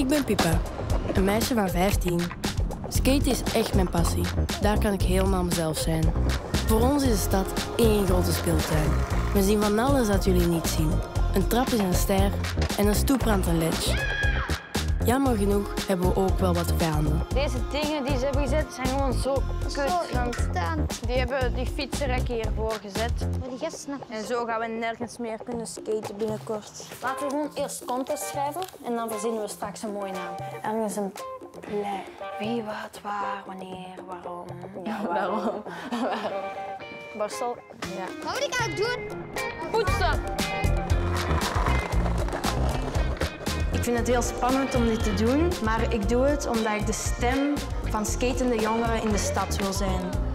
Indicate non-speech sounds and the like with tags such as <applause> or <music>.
Ik ben Pipa, een meisje van 15. Skaten is echt mijn passie. Daar kan ik helemaal mezelf zijn. Voor ons is de stad één grote speeltuin. We zien van alles dat jullie niet zien. Een trap is een ster en een stoeprand een ledge. Jammer genoeg hebben we ook wel wat vijanden. Deze dingen die ze hebben gezet zijn gewoon zo kut. Zo die hebben die fietsenrekken hiervoor gezet. Maar die gasten En zo gaan we nergens meer kunnen skaten binnenkort. Laten we gewoon eerst contest schrijven en dan verzinnen we straks een mooie naam. Ergens een plek. Wie, wat, waar, wanneer, waarom. Ja, <laughs> waarom. waarom. <laughs> Barstel? Ja. Wat moet ik aan het doen? Ik vind het heel spannend om dit te doen, maar ik doe het omdat ik de stem van skatende jongeren in de stad wil zijn.